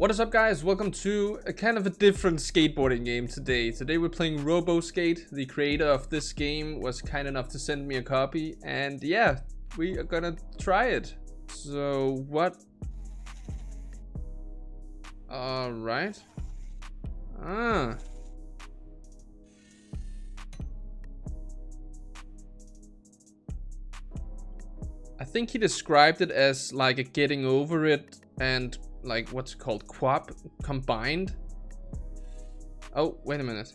What is up guys? Welcome to a kind of a different skateboarding game today. Today we're playing Robo Skate. The creator of this game was kind enough to send me a copy and yeah, we are gonna try it. So what? Alright. Ah. I think he described it as like a getting over it and like what's called? QWAP combined? Oh wait a minute.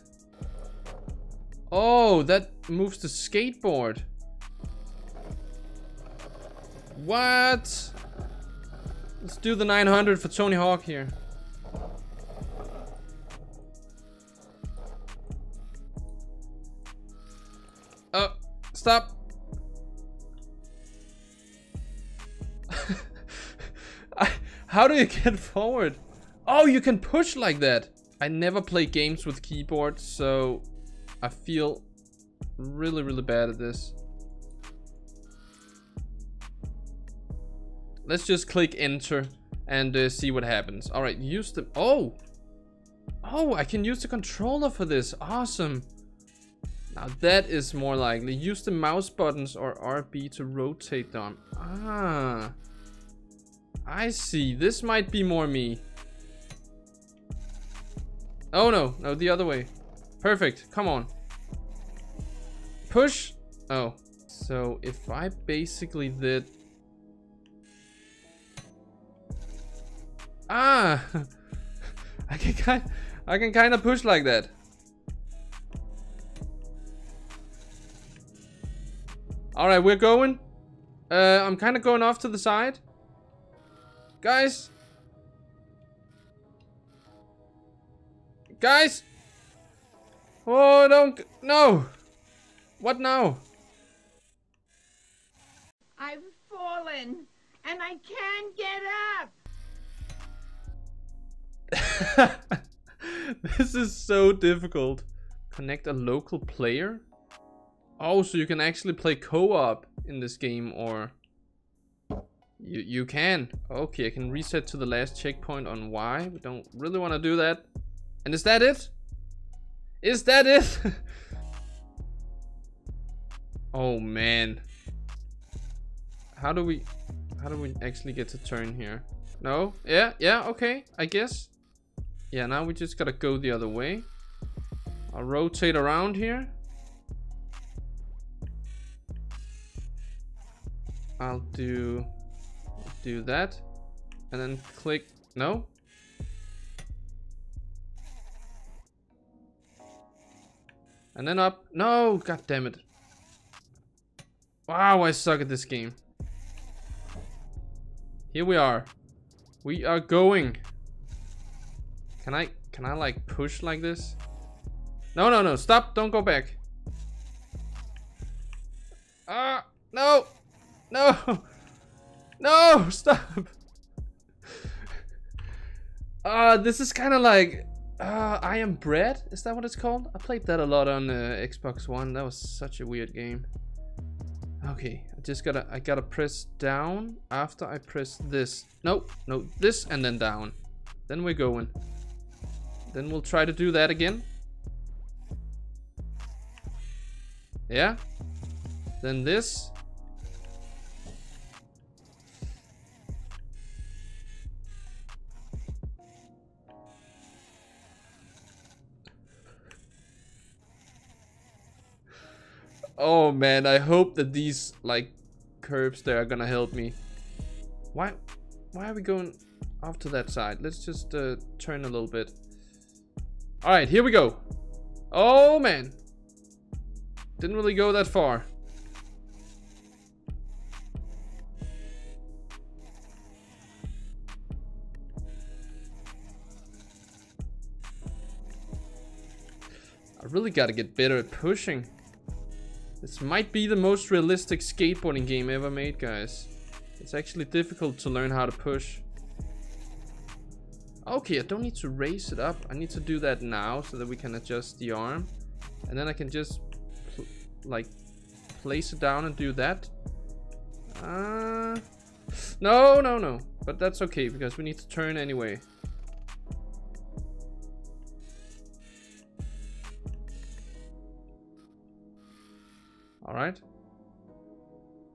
Oh that moves the skateboard. What? Let's do the 900 for Tony Hawk here. Oh stop How do you get forward? Oh, you can push like that. I never play games with keyboard, so I feel really, really bad at this. Let's just click enter and uh, see what happens. All right, use the, oh. Oh, I can use the controller for this, awesome. Now that is more likely. Use the mouse buttons or RB to rotate them. Ah. I see. This might be more me. Oh no, no, the other way. Perfect, come on. Push. Oh, so if I basically did... Ah! I can kind I can kind of push like that. All right, we're going. Uh, I'm kind of going off to the side. Guys. Guys. Oh, don't. No. What now? I've fallen and I can't get up. this is so difficult. Connect a local player? Oh, so you can actually play co-op in this game or... You, you can. Okay, I can reset to the last checkpoint on Y. We don't really want to do that. And is that it? Is that it? oh, man. How do we... How do we actually get to turn here? No? Yeah, yeah, okay, I guess. Yeah, now we just gotta go the other way. I'll rotate around here. I'll do do that. And then click, no? And then up, no, god damn it. Wow, I suck at this game. Here we are. We are going. Can I, can I like push like this? No, no, no, stop, don't go back. Ah, no, no. No, stop. Uh, this is kind of like uh, I Am Bread. Is that what it's called? I played that a lot on uh, Xbox One. That was such a weird game. Okay, I just gotta, I gotta press down after I press this. No, no, this and then down. Then we're going. Then we'll try to do that again. Yeah. Then this. Oh man, I hope that these like curves there are gonna help me. Why why are we going off to that side? Let's just uh, turn a little bit. Alright, here we go. Oh man. Didn't really go that far. I really gotta get better at pushing. This might be the most realistic skateboarding game ever made, guys. It's actually difficult to learn how to push. Okay, I don't need to raise it up. I need to do that now so that we can adjust the arm. And then I can just, like, place it down and do that. Uh, no, no, no. But that's okay, because we need to turn anyway. All right.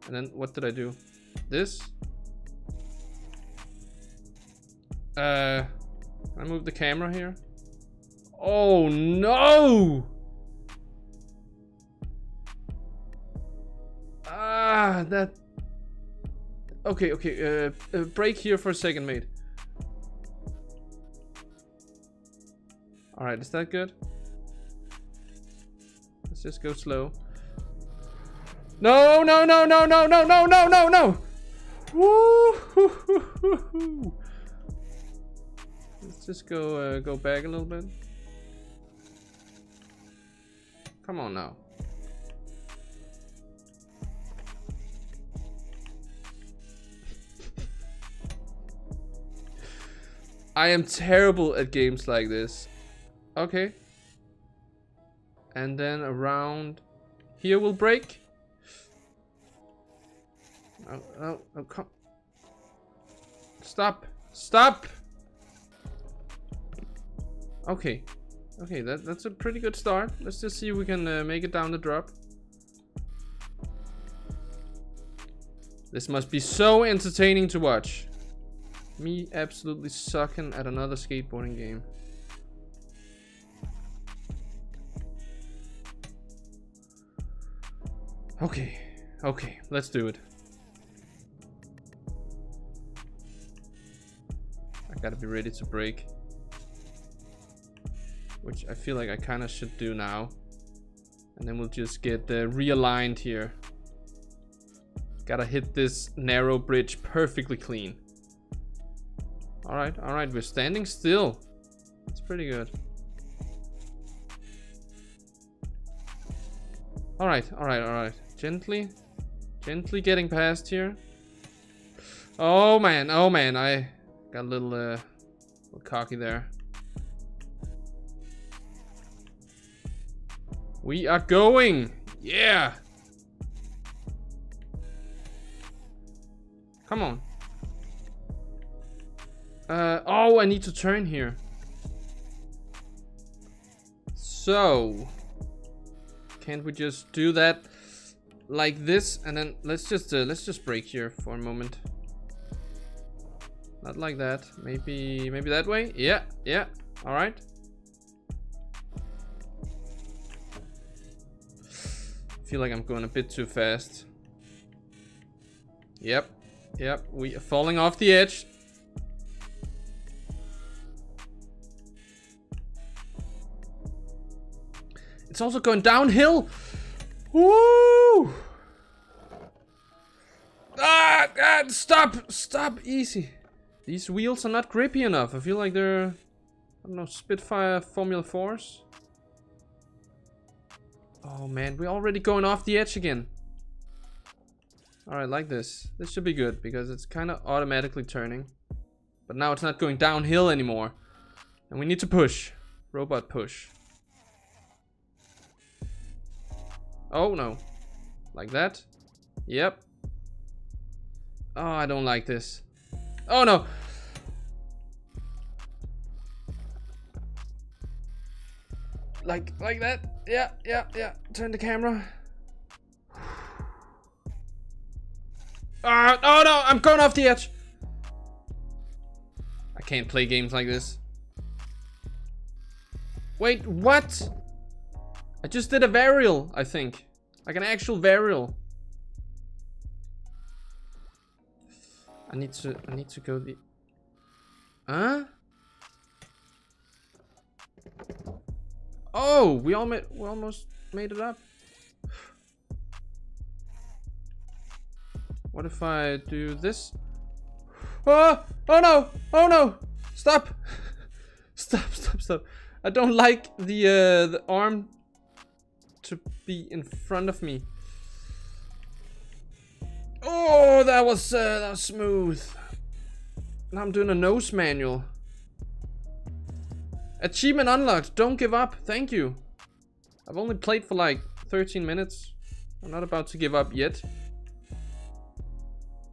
And then what did I do? This. Uh, I move the camera here. Oh no! Ah, that. Okay, okay. Uh, uh, brake here for a second, mate. All right, is that good? Let's just go slow. No, no, no, no, no, no, no, no, no, no. Let's just go uh, go back a little bit. Come on now. I am terrible at games like this. Okay. And then around here will brake. Oh, oh, oh, come. Stop. Stop. Okay. Okay, that, that's a pretty good start. Let's just see if we can uh, make it down the drop. This must be so entertaining to watch. Me absolutely sucking at another skateboarding game. Okay, okay, let's do it. Gotta be ready to brake. Which I feel like I kind of should do now. And then we'll just get uh, realigned here. Gotta hit this narrow bridge perfectly clean. Alright, alright, we're standing still. That's pretty good. Alright, alright, alright. Gently. Gently getting past here. Oh man, oh man, I got a little, uh, little cocky there. We are going! Yeah! Come on. Uh, oh, I need to turn here. So, can't we just do that like this and then let's just uh, let's just brake here for a moment. Not like that. Maybe maybe that way. Yeah, yeah. All right. Feel like I'm going a bit too fast. Yep. Yep, we are falling off the edge. It's also going downhill. Woo! Ah, ah, stop, stop, easy. These wheels are not grippy enough. I feel like they're, I don't know, Spitfire Formula 4s. Oh man, we're already going off the edge again. Alright, like this. This should be good because it's kind of automatically turning. But now it's not going downhill anymore. And we need to push. Robot push. Oh, no. Like that? Yep. Oh, I don't like this. Oh, no. Like, like that. Yeah, yeah, yeah. Turn the camera. Ah, oh no, I'm going off the edge. I can't play games like this. Wait, what? I just did a varial, I think. Like an actual varial. I need to I need to go the Huh? Oh, we all made we almost made it up. What if I do this? Oh, oh no, oh no, stop. stop, stop, stop. I don't like the uh, the arm to be in front of me. Oh, that was uh, that was smooth. Now I'm doing a nose manual. Achievement unlocked. Don't give up. Thank you. I've only played for like 13 minutes. I'm not about to give up yet.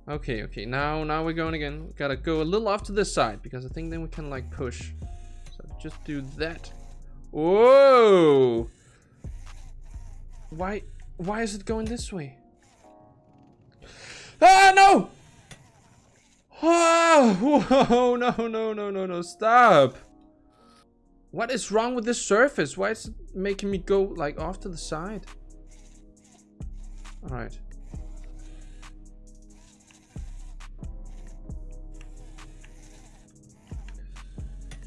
Okay, okay. Now, now we're going again. We gotta go a little off to this side because I think then we can like push. So just do that. Whoa! Why? Why is it going this way? Ah, no! Oh, no, no, no, no, no, stop. What is wrong with this surface? Why is it making me go like off to the side? All right.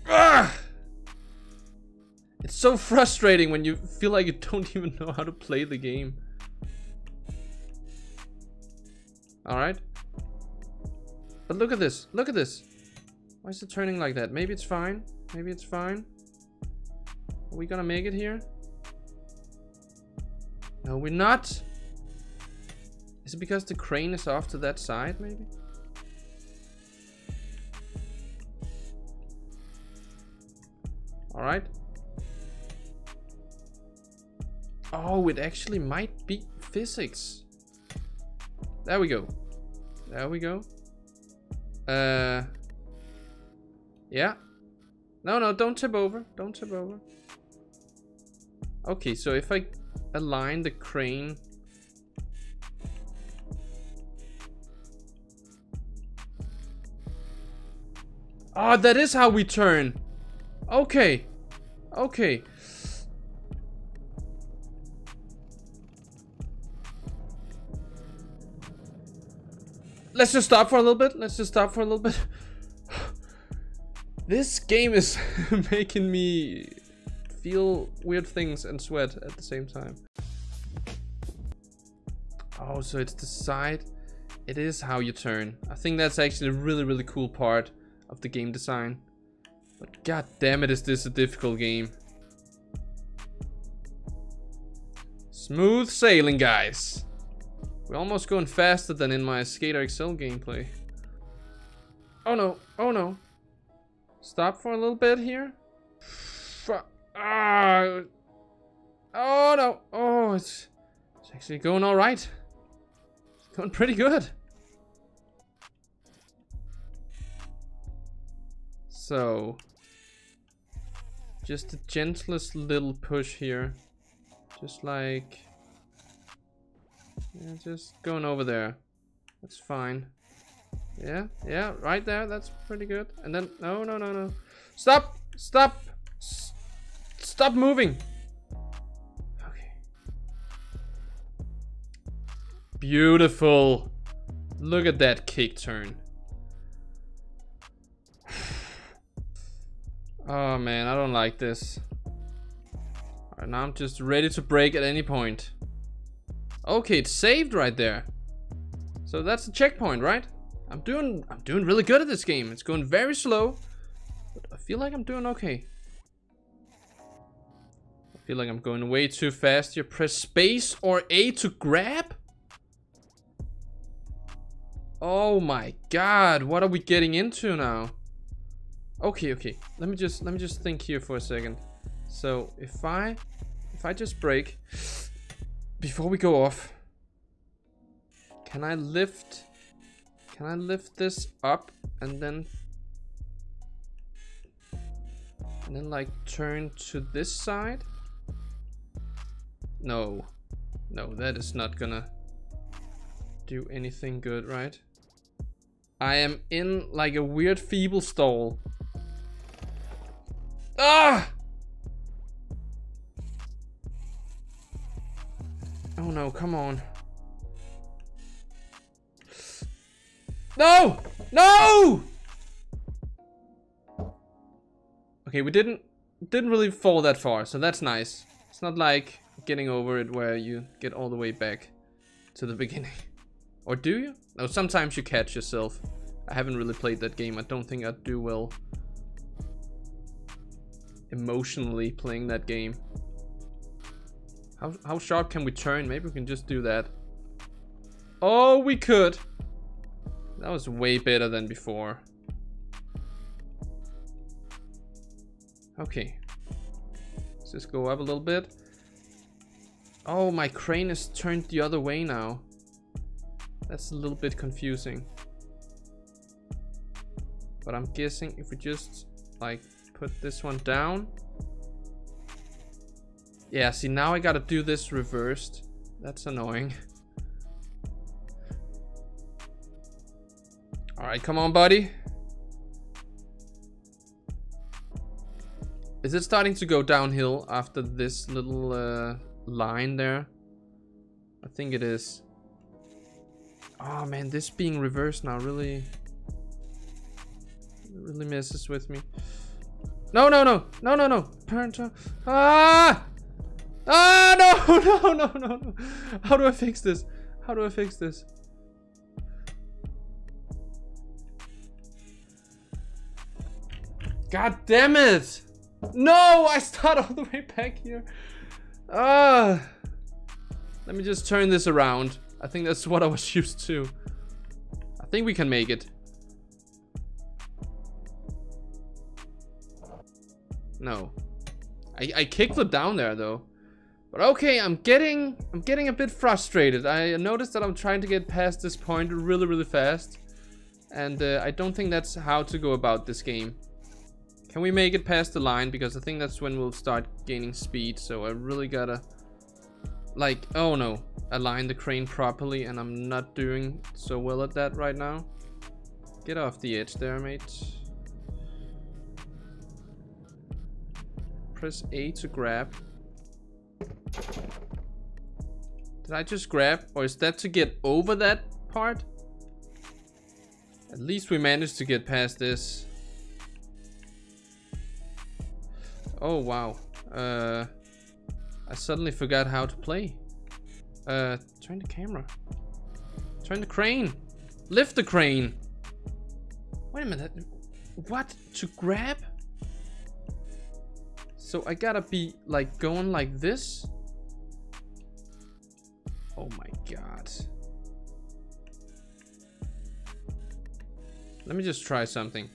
Ah! It's so frustrating when you feel like you don't even know how to play the game. Alright. But look at this. Look at this. Why is it turning like that? Maybe it's fine. Maybe it's fine. Are we gonna make it here? No, we're not. Is it because the crane is off to that side, maybe? Alright. Oh, it actually might be physics. There we go. There we go. Uh. Yeah. No, no, don't tip over. Don't tip over. Okay, so if I align the crane Oh, that is how we turn. Okay. Okay. Let's just stop for a little bit. Let's just stop for a little bit. this game is making me feel weird things and sweat at the same time. Oh, so it's the side. It is how you turn. I think that's actually a really, really cool part of the game design. But god damn it, is this a difficult game. Smooth sailing, guys. We're almost going faster than in my Skater XL gameplay. Oh no, oh no. Stop for a little bit here. Ah. Oh no, oh, it's, it's actually going all right. It's going pretty good. So, just the gentlest little push here. Just like, yeah, just going over there. That's fine. Yeah, yeah, right there. That's pretty good. And then, no, no, no, no. Stop! Stop! S stop moving! Okay. Beautiful. Look at that kick turn. Oh man, I don't like this. Alright, now I'm just ready to brake at any point. Okay, it's saved right there. So that's the checkpoint, right? I'm doing I'm doing really good at this game. It's going very slow. But I feel like I'm doing okay. I feel like I'm going way too fast You Press space or A to grab? Oh my god, what are we getting into now? Okay, okay. Let me just let me just think here for a second. So if I if I just brake before we go off, can I lift can I lift this up and then and then like turn to this side? No. No, that is not gonna do anything good, right? I am in like a weird feeble stall. Ah! Oh no, come on. No! No! Okay, we didn't didn't really fall that far, so that's nice. It's not like getting over it where you get all the way back to the beginning. Or do you? No, sometimes you catch yourself. I haven't really played that game. I don't think I'd do well emotionally playing that game. How, how sharp can we turn? Maybe we can just do that. Oh, we could. That was way better than before. Okay. Let's just go up a little bit. Oh, my crane is turned the other way now. That's a little bit confusing. But I'm guessing if we just like put this one down. Yeah, see now I gotta do this reversed. That's annoying. Alright, come on, buddy. Is it starting to go downhill after this little uh, line there? I think it is. Oh man, this being reversed now really... Really messes with me. No, no, no. No, no, no. Parental. Ah! Ah, no, no, no, no, no. How do I fix this? How do I fix this? God damn it! No, I start all the way back here. Ah. Uh, let me just turn this around. I think that's what I was used to. I think we can make it. No. I, I kicked it down there though. But okay, I'm getting I'm getting a bit frustrated. I noticed that I'm trying to get past this point really, really fast. And uh, I don't think that's how to go about this game. Can we make it past the line? Because I think that's when we'll start gaining speed. So I really gotta... Like, oh no. Align the crane properly and I'm not doing so well at that right now. Get off the edge there, mate. Press A to grab. Did I just grab? Or is that to get over that part? At least we managed to get past this. Oh, wow. Uh, I suddenly forgot how to play. Uh, turn the camera. Turn the crane. Lift the crane. Wait a minute. What? To grab? So I gotta be like going like this? Oh my god. Let me just try something.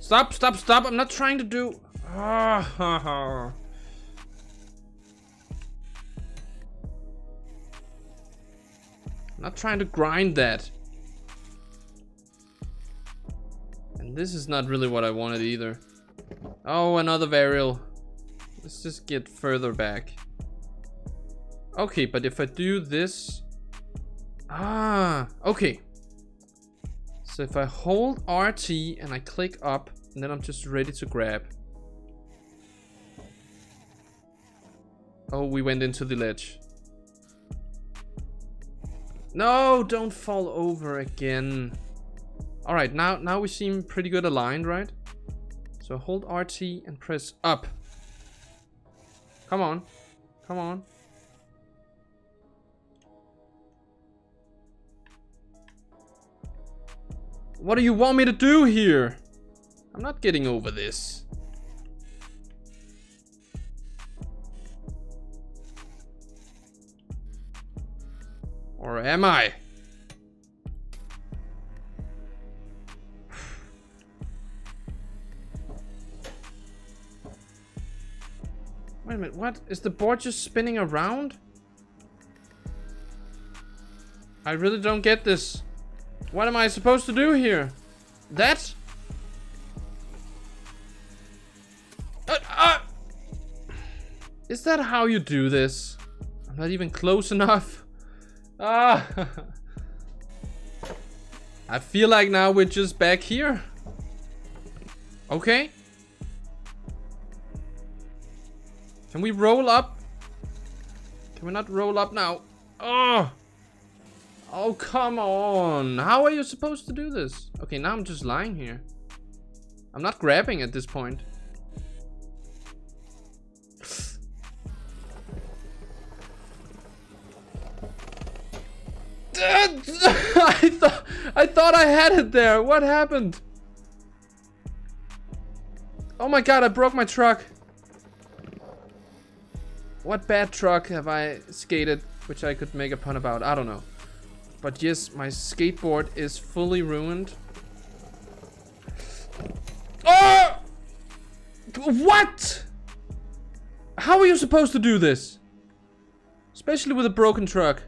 Stop, stop, stop. I'm not trying to do... Ah, not trying to grind that. And this is not really what I wanted either. Oh, another varial. Let's just get further back. Okay, but if I do this... Ah, okay. So if I hold RT and I click up, and then I'm just ready to grab. Oh, we went into the ledge. No, don't fall over again. All right, now, now we seem pretty good aligned, right? So hold RT and press up. Come on, come on. What do you want me to do here? I'm not getting over this. Am I? Wait a minute, what? Is the board just spinning around? I really don't get this. What am I supposed to do here? That? Uh, uh. Is that how you do this? I'm not even close enough. Ah. I feel like now we're just back here. Okay. Can we roll up? Can we not roll up now? Oh. Oh, come on. How are you supposed to do this? Okay, now I'm just lying here. I'm not grabbing at this point. I thought I thought I had it there. What happened? Oh my god, I broke my truck. What bad truck have I skated which I could make a pun about? I don't know. But yes, my skateboard is fully ruined. Oh! What? How are you supposed to do this? Especially with a broken truck.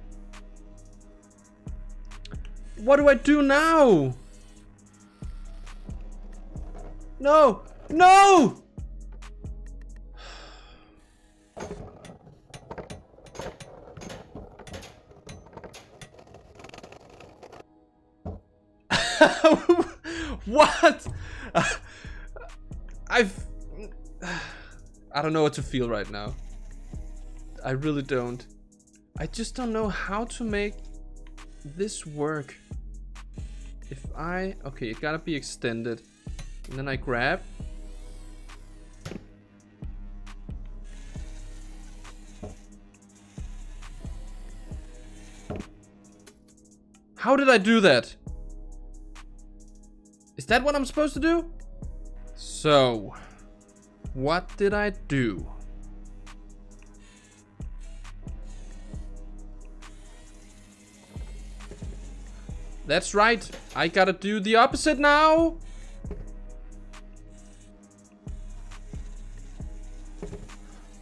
What do I do now? No! No! what? I've... I don't know what to feel right now. I really don't. I just don't know how to make this work. If I... Okay, it gotta be extended. And then I grab. How did I do that? Is that what I'm supposed to do? So, what did I do? That's right. I gotta do the opposite now.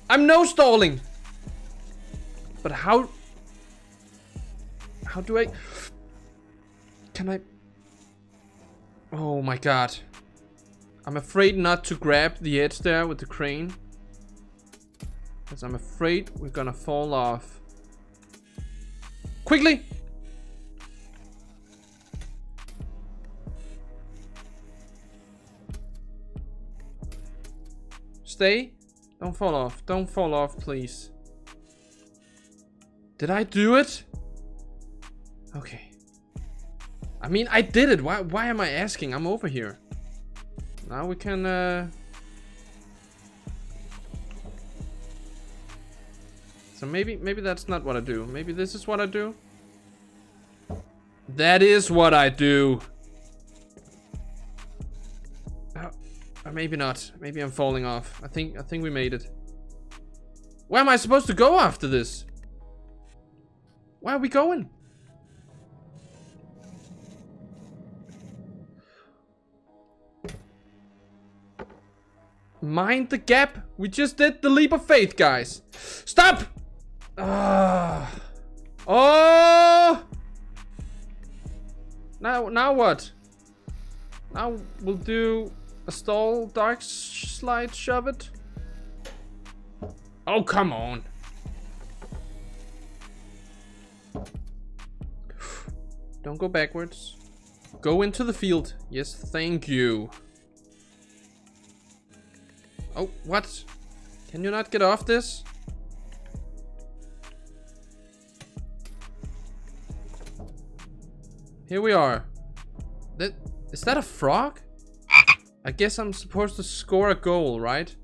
I'm no stalling. But how... How do I... Can I... Oh my god. I'm afraid not to grab the edge there with the crane. Because I'm afraid we're gonna fall off. Quickly! Stay. Don't fall off. Don't fall off, please. Did I do it? Okay. I mean, I did it. Why, why am I asking? I'm over here. Now we can... Uh... So maybe, maybe that's not what I do. Maybe this is what I do. That is what I do. Or maybe not. Maybe I'm falling off. I think I think we made it. Where am I supposed to go after this? Where are we going? Mind the gap. We just did the leap of faith, guys. Stop! Ah. Oh! Now, now what? Now we'll do stall dark slide shove it? Oh, come on. Don't go backwards. Go into the field. Yes, thank you. Oh, what? Can you not get off this? Here we are. That is that a frog? I guess I'm supposed to score a goal, right?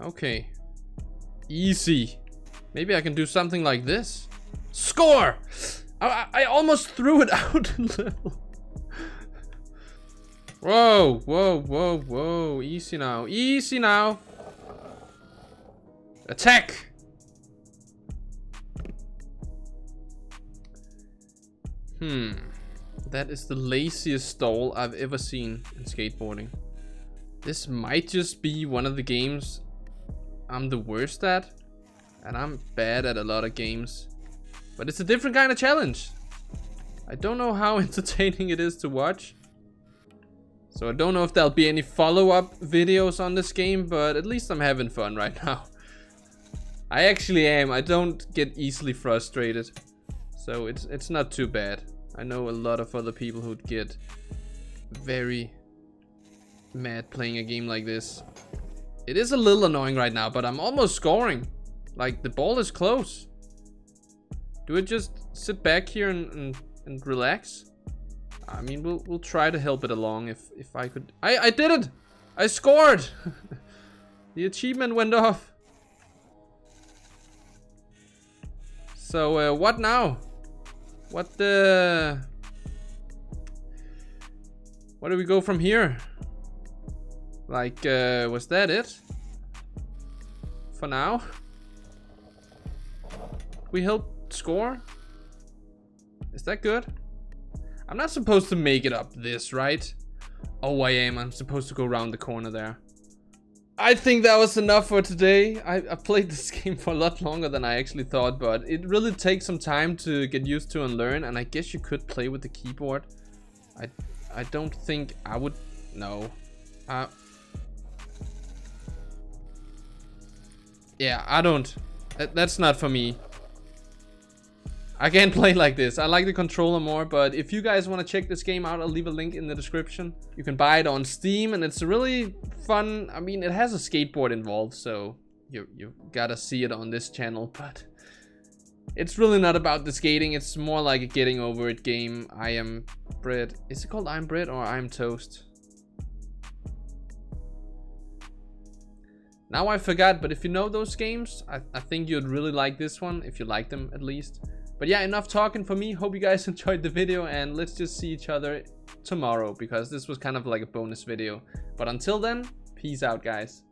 Okay. Easy. Maybe I can do something like this. Score! I, I almost threw it out Whoa, whoa, whoa, whoa. Easy now. Easy now. Attack! Hmm. That is the laziest stall I've ever seen in skateboarding. This might just be one of the games I'm the worst at. And I'm bad at a lot of games. But it's a different kind of challenge. I don't know how entertaining it is to watch. So I don't know if there'll be any follow-up videos on this game, but at least I'm having fun right now. I actually am. I don't get easily frustrated. So it's it's not too bad. I know a lot of other people who'd get very mad playing a game like this. It is a little annoying right now, but I'm almost scoring. Like, the ball is close. Do I just sit back here and, and, and relax? I mean, we'll, we'll try to help it along if, if I could. I, I did it! I scored! the achievement went off. So, uh, what now? What the... Where do we go from here? Like, uh, was that it? For now? We help score? Is that good? I'm not supposed to make it up this, right? Oh, I am. I'm supposed to go around the corner there. I think that was enough for today. I, I, played this game for a lot longer than I actually thought, but it really takes some time to get used to and learn, and I guess you could play with the keyboard. I, I don't think I would... No. Uh, yeah, I don't. That, that's not for me. I can't play like this. I like the controller more, but if you guys want to check this game out, I'll leave a link in the description. You can buy it on Steam, and it's really fun. I mean, it has a skateboard involved, so you you gotta see it on this channel, but it's really not about the skating. It's more like a getting over it game. I am bread. Is it called I'm bread or I'm toast? Now I forgot, but if you know those games, I, I think you'd really like this one, if you like them at least. But yeah, enough talking for me. Hope you guys enjoyed the video and let's just see each other tomorrow because this was kind of like a bonus video. But until then, peace out guys.